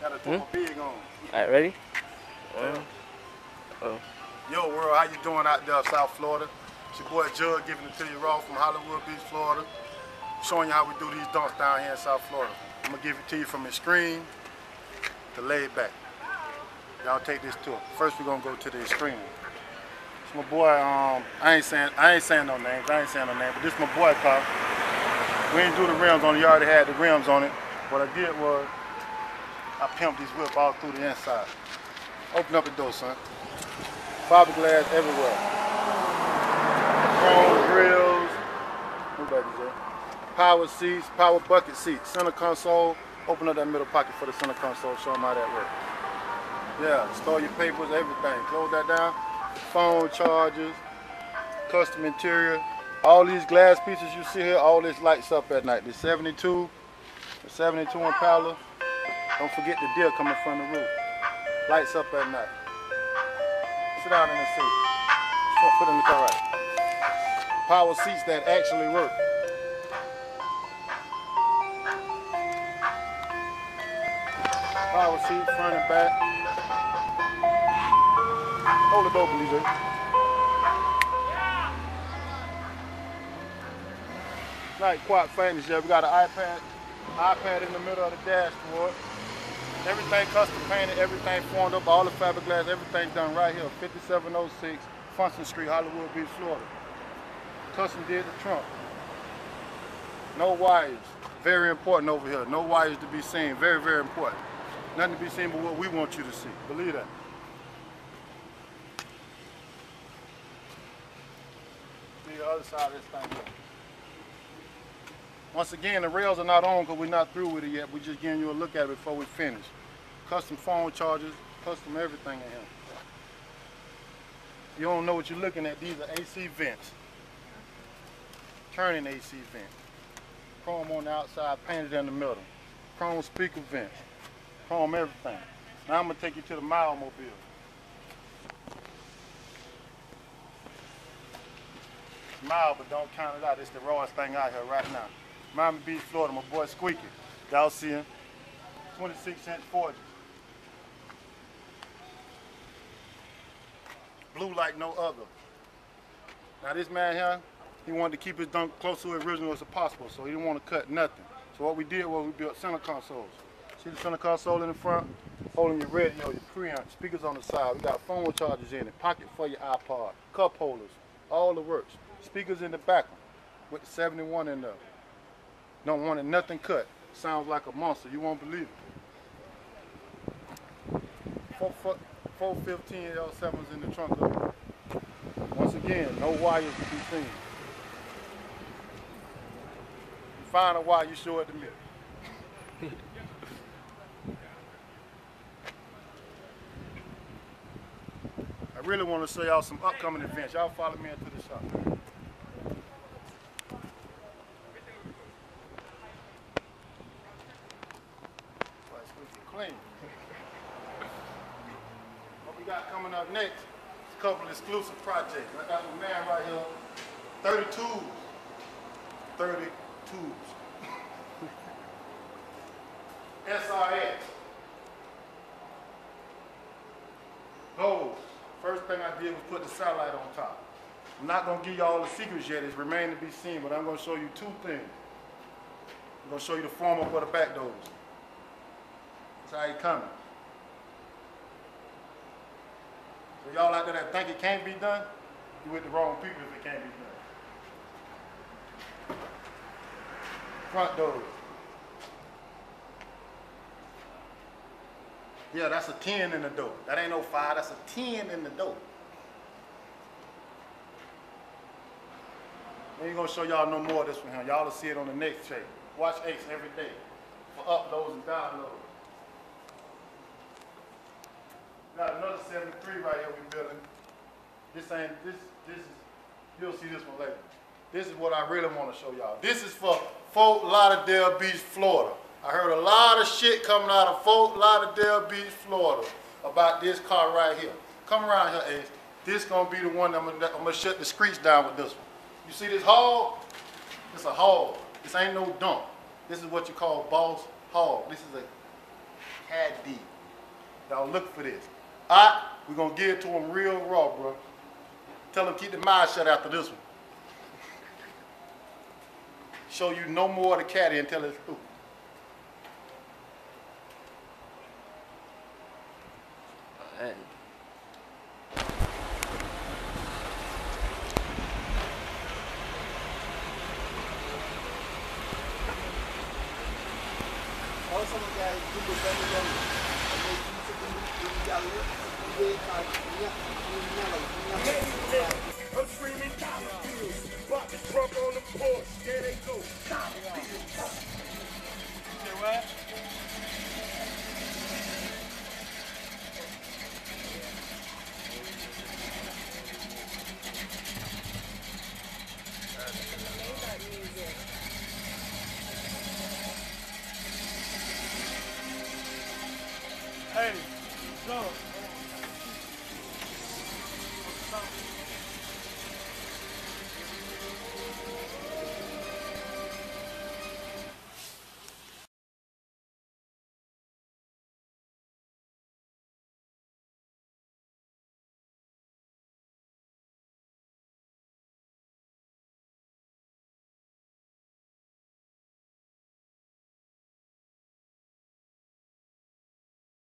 Gotta throw my big on. Alright, ready? Yo, world, how you doing out there, South Florida? It's your boy Jugg giving it to you raw from Hollywood Beach, Florida. Showing you how we do these donks down here in South Florida. I'm gonna give it to you from extreme to laid back. Y'all take this tour. First, we're gonna go to the extreme. It's my boy. Um, I ain't saying I ain't saying no names. I ain't saying no name, but this my boy car. We didn't do the rims on it. You already had the rims on it. What I did was I pimped this whip all through the inside. Open up the door, son. Fiberglass everywhere. Chrome grills. That? Power seats, power bucket seats, center console. Open up that middle pocket for the center console. Show them how that works. Yeah, store your papers, everything. Close that down. Phone chargers, custom interior. All these glass pieces you see here, all this lights up at night. The 72, the 72 Impala. Don't forget the deer coming from the roof. Lights up at night. Sit down in the seat. Put- it in the car right. Power seats that actually work. Power seat, front and back. Hold the door, please. Not quite finished yet. We got an iPad, iPad in the middle of the dashboard. Everything custom painted, everything formed up, all the fiberglass, everything done right here, 5706 Funson Street, Hollywood Beach, Florida. Custom did the trunk. No wires. Very important over here. No wires to be seen. Very, very important. Nothing to be seen but what we want you to see. Believe that. See the other side of this thing here. Once again, the rails are not on because we're not through with it yet. We're just giving you a look at it before we finish. Custom phone chargers, custom everything in here. You don't know what you're looking at. These are AC vents. Turning AC vents. Chrome on the outside, painted in the middle. Chrome speaker vents. Chrome everything. Now I'm gonna take you to the mile mobile. Mile, but don't count it out. It's the rawest thing out here right now. Miami Beach, Florida, my boy Squeaky. Y'all see him? 26 inch Forgis. Blue like no other. Now this man here, he wanted to keep his donk close to original as possible, so he didn't want to cut nothing. So what we did was we built center consoles. See the center console in the front, holding your radio, your preamp, speakers on the side. We got phone chargers in it, pocket for your iPod, cup holders, all the works. Speakers in the back with the 71 in there. Don't want it nothing cut. Sounds like a monster. You won't believe it. Four, four, 415 L7s in the trunk of it. Once again, no wires to be seen. You find a wire, you show it to me. I really want to show y'all some upcoming events. Y'all follow me into the shop. Right, squeaky clean. What we got coming up next is a couple exclusive projects. I got my man right here, 30 tubes. 30 tubes. SRX. Gold. First thing I did was put the satellite on top. I'm not gonna give you all the secrets yet, it's remain to be seen, but I'm gonna show you two things. I'm gonna show you the form of where the back door is. That's how you coming. So y'all out there that think it can't be done, you with the wrong people if it can't be done. Front doors. Yeah, that's a 10 in the door. That ain't no five, that's a 10 in the door. We ain't gonna show y'all no more of this one here. Y'all will see it on the next tape. Watch Ace every day for uploads and downloads. Got another 73 right here we building. This ain't, this, this is, you'll see this one later. This is what I really want to show y'all. This is for Fort Lauderdale Beach, Florida. I heard a lot of shit coming out of Fort Lauderdale Beach, Florida about this car right here. Come around here, Ace. This gonna be the one that I'm gonna, I'm gonna shut the streets down with this one. You see this hog? It's a hog. This ain't no dump. This is what you call boss hog. This is a caddy. Y'all look for this. Alright, we're gonna give it to them real raw, bro. Tell them keep the mouth shut after this one. Show you no more of the caddy until it's yi dugg I'm screaming dollar bills. Bobby drunk on the porch. There they go.